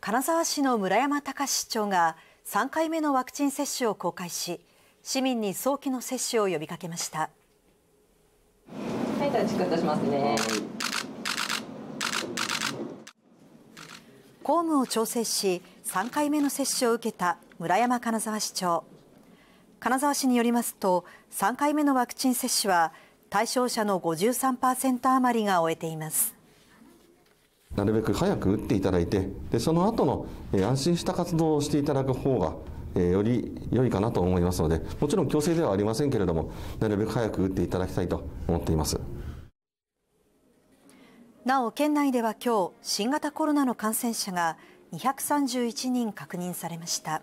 金沢市の村山隆市長が3回目のワクチン接種を公開し市民に早期の接種を呼びかけました。はい、チクッとしますね。公務を調整し3回目の接種を受けた村山金沢市長。金沢市によりますと3回目のワクチン接種は対象者の53%余りが終えていますなるべく早く打っていただいてでその後の、え安心した活動をしていただく方がえより良いかなと思いますのでもちろん強制ではありませんけれどもなるべく早く打っていただきたいと思っていますなお県内では今日新型コロナの感染者が231人確認されました。